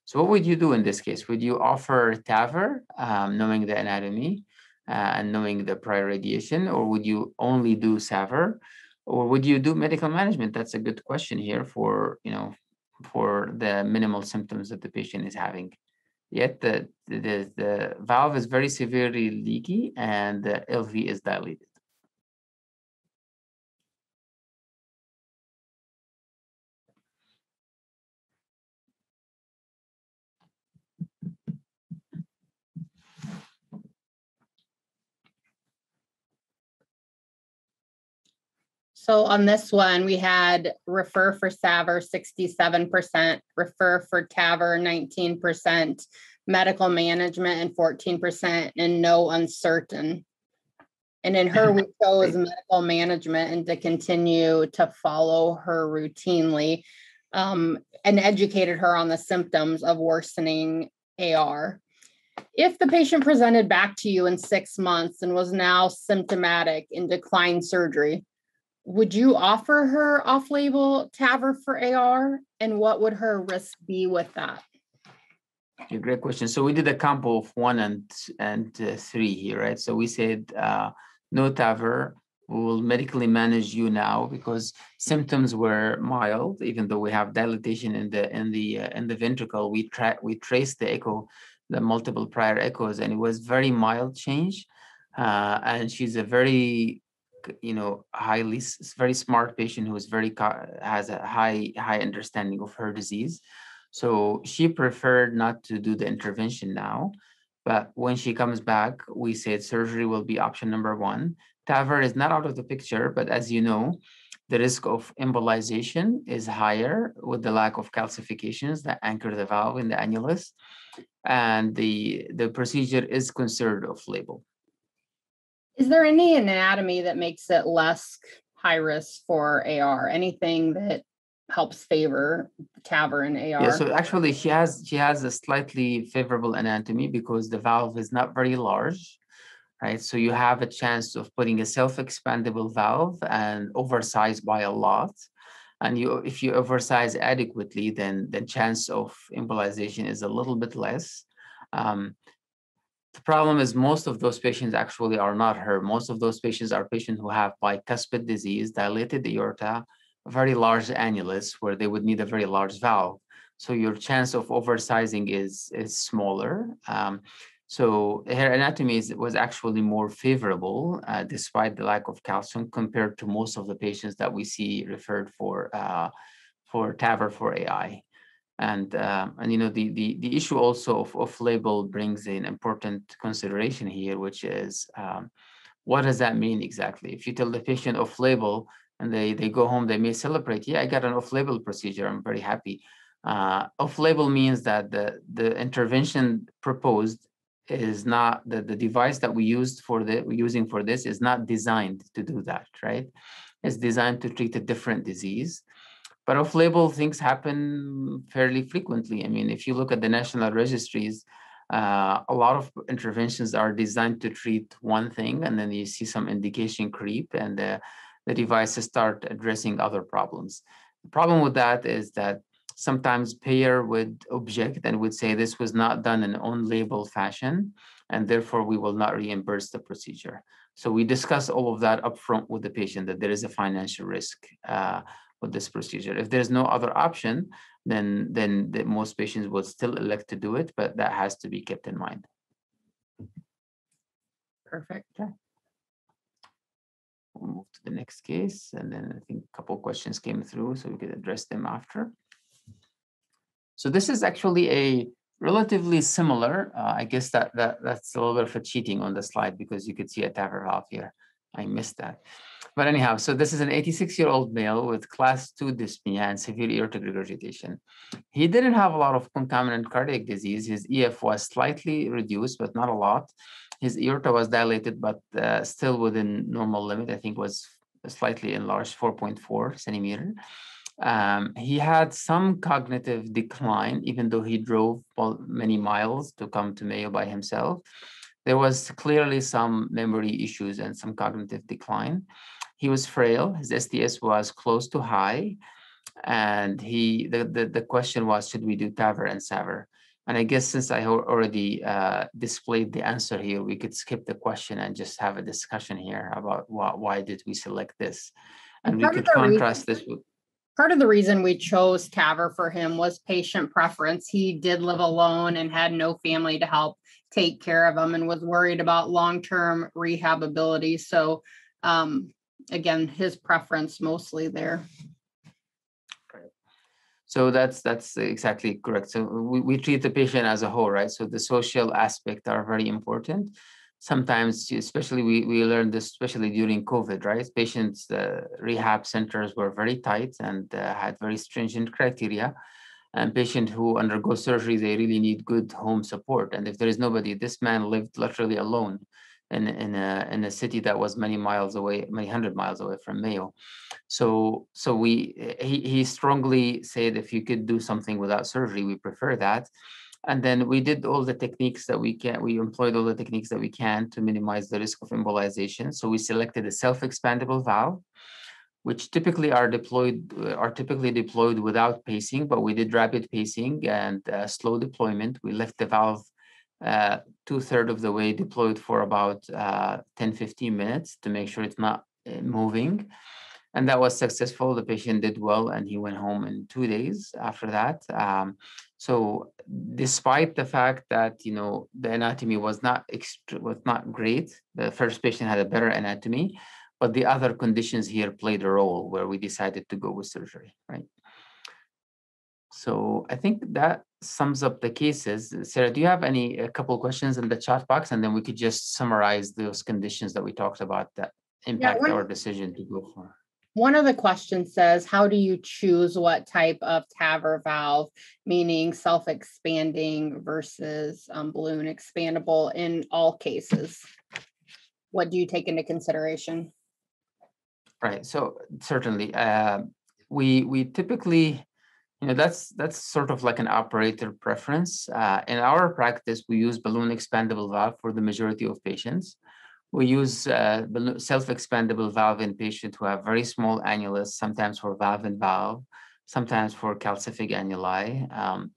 Speaker 2: So what would you do in this case? Would you offer TAVR, um, knowing the anatomy uh, and knowing the prior radiation, or would you only do SAVR? Or would you do medical management? That's a good question here for, you know, for the minimal symptoms that the patient is having yet the, the, the valve is very severely leaky and the LV is dilated.
Speaker 1: So on this one, we had refer for SAVR 67%, refer for TAVR 19%, medical management and 14%, and no uncertain. And in her, we chose medical management and to continue to follow her routinely um, and educated her on the symptoms of worsening AR. If the patient presented back to you in six months and was now symptomatic and declined surgery, would you offer her off-label TAVR for AR, and what would her risk be with that?
Speaker 2: Great question. So we did a combo of one and and uh, three here, right? So we said uh, no TAVR. We will medically manage you now because symptoms were mild, even though we have dilatation in the in the uh, in the ventricle. We tra- we traced the echo, the multiple prior echoes, and it was very mild change. Uh, and she's a very you know highly very smart patient who is very has a high high understanding of her disease. So she preferred not to do the intervention now but when she comes back we said surgery will be option number one. TAVR is not out of the picture but as you know the risk of embolization is higher with the lack of calcifications that anchor the valve in the annulus and the the procedure is considered off label
Speaker 1: is there any anatomy that makes it less high risk for AR? Anything that helps favor TAVR and AR?
Speaker 2: Yeah, so actually she has she has a slightly favorable anatomy because the valve is not very large, right? So you have a chance of putting a self-expandable valve and oversized by a lot. And you if you oversize adequately, then the chance of embolization is a little bit less. Um, the problem is most of those patients actually are not her. Most of those patients are patients who have bicuspid disease, dilated aorta, very large annulus where they would need a very large valve. So your chance of oversizing is, is smaller. Um, so her anatomy is, was actually more favorable uh, despite the lack of calcium compared to most of the patients that we see referred for uh, for TAVR for AI. And, um, and you know, the, the, the issue also of off-label brings an important consideration here, which is um, what does that mean exactly? If you tell the patient off-label and they, they go home, they may celebrate, yeah, I got an off-label procedure, I'm very happy. Uh, off-label means that the, the intervention proposed is not, the, the device that we used for the, using for this is not designed to do that, right? It's designed to treat a different disease. But off-label things happen fairly frequently. I mean, if you look at the national registries, uh, a lot of interventions are designed to treat one thing, and then you see some indication creep, and the, the devices start addressing other problems. The problem with that is that sometimes payer would object and would say this was not done in on-label fashion, and therefore we will not reimburse the procedure. So we discuss all of that upfront with the patient that there is a financial risk uh, with this procedure. If there's no other option, then then the, most patients will still elect to do it, but that has to be kept in mind.
Speaker 1: Perfect.
Speaker 2: Okay. We'll move to the next case, and then I think a couple questions came through, so we could address them after. So this is actually a relatively similar. Uh, I guess that that that's a little bit of a cheating on the slide because you could see a TAVR valve here. I missed that. But anyhow, so this is an 86-year-old male with class 2 dyspnea and severe aortic regurgitation. He didn't have a lot of concomitant cardiac disease. His EF was slightly reduced, but not a lot. His aorta was dilated, but uh, still within normal limit. I think was slightly enlarged, 4.4 centimeter. Um, he had some cognitive decline, even though he drove many miles to come to Mayo by himself. There was clearly some memory issues and some cognitive decline. He was frail. His STS was close to high. And he the, the, the question was, should we do TAVR and SAVR? And I guess since I already uh, displayed the answer here, we could skip the question and just have a discussion here about why, why did we select this? And we could contrast reason, this with
Speaker 1: part of the reason we chose TAVR for him was patient preference. He did live alone and had no family to help take care of him and was worried about long-term rehabability. So um, again, his preference mostly there.
Speaker 2: So that's that's exactly correct. So we, we treat the patient as a whole, right? So the social aspect are very important sometimes, especially we, we learned this, especially during COVID, right? Patients, the rehab centers were very tight and uh, had very stringent criteria. And patient who undergo surgery, they really need good home support. And if there is nobody, this man lived literally alone in, in, a, in a city that was many miles away, many hundred miles away from Mayo. So, so we, he, he strongly said if you could do something without surgery, we prefer that. And then we did all the techniques that we can, we employed all the techniques that we can to minimize the risk of embolization. So we selected a self-expandable valve, which typically are deployed, uh, are typically deployed without pacing, but we did rapid pacing and uh, slow deployment. We left the valve uh, two-thirds of the way deployed for about uh, 10, 15 minutes to make sure it's not uh, moving and that was successful. The patient did well, and he went home in two days after that. Um, so, despite the fact that you know the anatomy was not extra, was not great, the first patient had a better anatomy, but the other conditions here played a role where we decided to go with surgery, right? So I think that sums up the cases. Sarah, do you have any a couple questions in the chat box, and then we could just summarize those conditions that we talked about that impact yeah, our decision to go for?
Speaker 1: One of the questions says, how do you choose what type of TAVR valve, meaning self-expanding versus um, balloon expandable in all cases? What do you take into consideration?
Speaker 2: Right. So certainly, uh, we we typically, you know, that's that's sort of like an operator preference. Uh, in our practice, we use balloon expandable valve for the majority of patients. We use uh, self-expandable valve in patients who have very small annulus, sometimes for valve and valve, sometimes for calcific annuli. Um,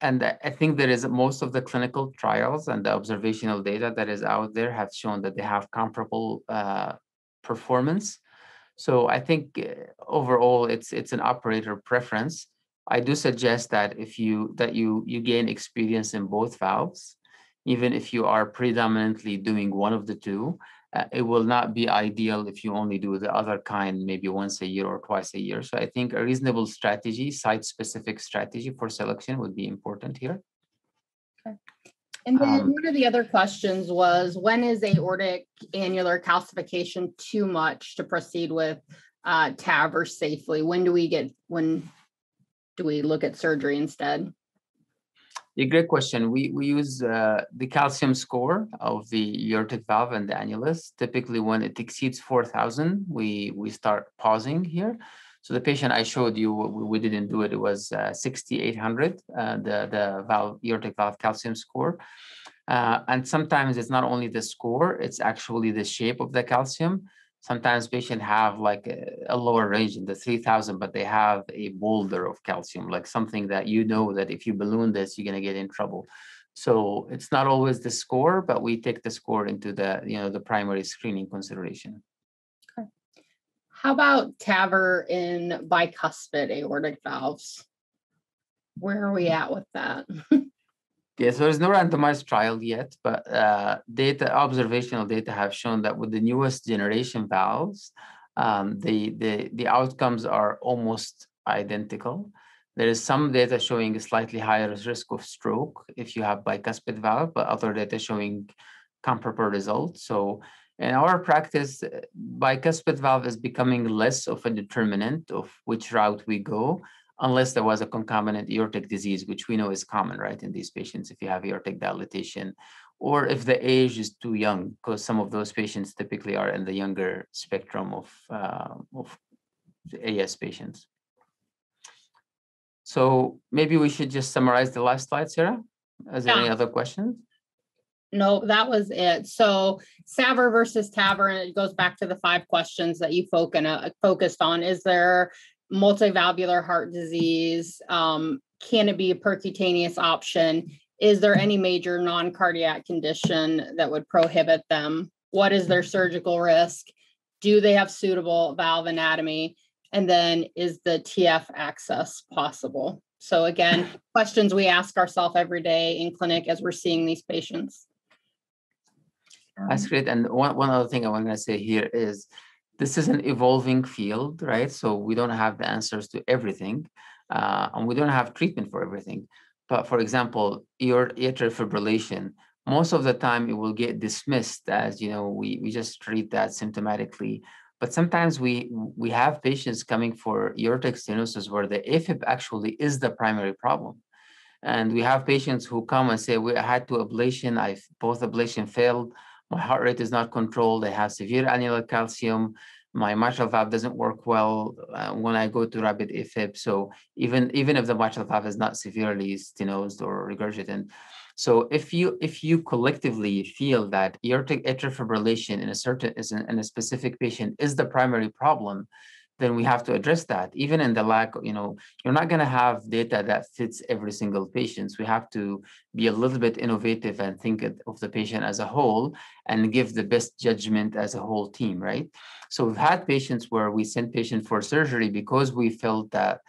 Speaker 2: and I think there is most of the clinical trials and the observational data that is out there have shown that they have comparable uh, performance. So I think uh, overall it's it's an operator preference. I do suggest that if you that you you gain experience in both valves, even if you are predominantly doing one of the two, uh, it will not be ideal if you only do the other kind maybe once a year or twice a year. So I think a reasonable strategy, site-specific strategy for selection would be important here.
Speaker 1: Okay. And then um, one of the other questions was, when is aortic annular calcification too much to proceed with uh, TAVR safely? When do we get, when do we look at surgery instead?
Speaker 2: A great question. We we use uh, the calcium score of the aortic valve and the annulus. Typically, when it exceeds 4,000, we we start pausing here. So the patient I showed you, we, didn't do it. It was uh, 6,800, uh, the the valve aortic valve calcium score. Uh, and sometimes it's not only the score; it's actually the shape of the calcium sometimes patients have like a, a, lower range in the 3000 but they have a boulder of calcium like something that you know that if you balloon this you're going to get in trouble so it's not always the score but we take the score into the you know the primary screening consideration
Speaker 1: how about TAVR in bicuspid aortic valves where are we at with that
Speaker 2: Yeah, so there's no randomized trial yet, but uh, data, observational data have shown that with the newest generation valves, um, the, the, the outcomes are almost identical. There is some data showing a slightly higher risk of stroke if you have bicuspid valve, but other data showing comparable results. So in our practice, bicuspid valve is becoming less of a determinant of which route we go unless there was a concomitant aortic disease, which we know is common, right, in these patients if you have aortic dilatation, or if the age is too young, because some of those patients typically are in the younger spectrum of, uh, of AS patients. So maybe we should just summarize the last slide, Sarah. Is there any other questions?
Speaker 1: No, that was it. So SAVR versus TAVR, it goes back to the five questions that you focus, focused on. Is there multivalvular heart disease? Um, can it be a percutaneous option? Is there any major non-cardiac condition that would prohibit them? What is their surgical risk? Do they have suitable valve anatomy? And then is the TF access possible? So again, questions we ask ourselves every day in clinic as we're seeing these patients.
Speaker 2: That's great. And one, one other thing I want to say here is this is an evolving field, right? So we don't have the answers to everything, uh, and we don't have treatment for everything. But for example, your atrial fibrillation, most of the time it will get dismissed as, you know, we, we just treat that symptomatically. But sometimes we we have patients coming for aortic stenosis where the AFib actually is the primary problem. And we have patients who come and say, we had to ablation, I both ablation failed, my heart rate is not controlled, I have severe annular calcium, my mitral valve doesn't work well uh, when I go to rapid AFib. So even even if the mitral valve is not severely stenosed or regurgitant, so if you if you collectively feel that aortic atrial fibrillation in a certain in, in a specific patient is the primary problem, then we have to address that. Even in the lack, you know, you're not going to have data that fits every single patient. We have to be a little bit innovative and think of the patient as a whole and give the best judgment as a whole team, right? So we've had patients where we sent patient for surgery because we felt that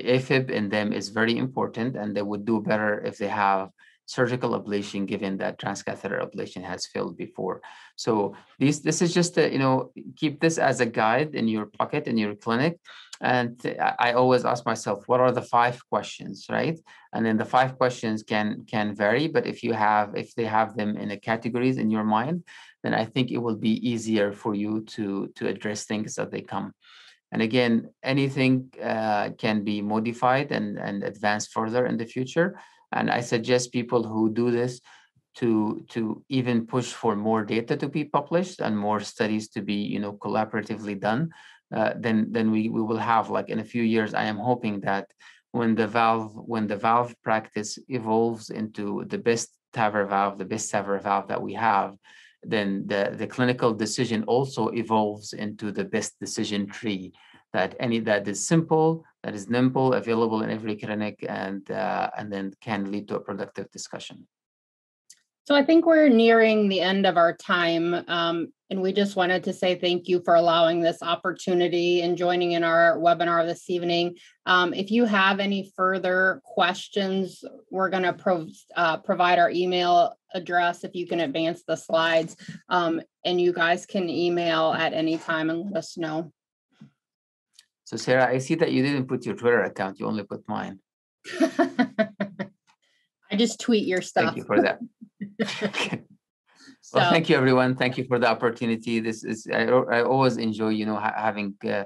Speaker 2: AFib in them is very important and they would do better if they have surgical ablation given that transcatheter ablation has failed before. So this this is just a, you know keep this as a guide in your pocket in your clinic. And I always ask myself, what are the five questions, right? And then the five questions can can vary, but if you have if they have them in the categories in your mind, then I think it will be easier for you to to address things as they come. And again, anything uh, can be modified and, and advanced further in the future. And I suggest people who do this to to even push for more data to be published and more studies to be you know collaboratively done. Uh, then then we we will have like in a few years. I am hoping that when the valve when the valve practice evolves into the best TAVR valve, the best TAVR valve that we have, then the, the clinical decision also evolves into the best decision tree that any that is simple, that is nimble, available in every clinic, and uh, and then can lead to a productive discussion.
Speaker 1: So I think we're nearing the end of our time, um, and we just wanted to say thank you for allowing this opportunity and joining in our webinar this evening. Um, if you have any further questions, we're going to uh, provide our email address if you can advance the slides, um, and you guys can email at any time and let us know.
Speaker 2: So Sarah, I see that you didn't put your Twitter account, you only put mine.
Speaker 1: I just tweet your stuff.
Speaker 2: Thank you for that. Well,
Speaker 1: So-
Speaker 2: thank you, everyone. Thank you for the opportunity. This is, I, I always enjoy, you know, ha- having uh,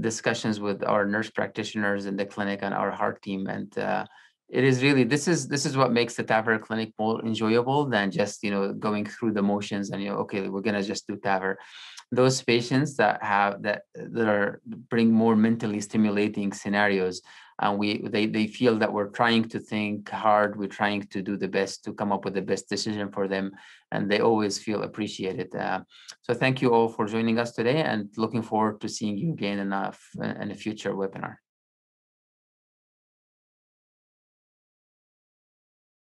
Speaker 2: discussions with our nurse practitioners in the clinic and our heart team. And uh, it is really, this is, this is what makes the TAVR clinic more enjoyable than just, you know, going through the motions and, you know, okay, we're gonna just do TAVR. Those patients that have, that, that are, bring more mentally stimulating scenarios and we they they feel that we're trying to think hard we're trying to do the best to come up with the best decision for them and they always feel appreciated uh, so thank you all for joining us today and looking forward to seeing you again in a, in a future webinar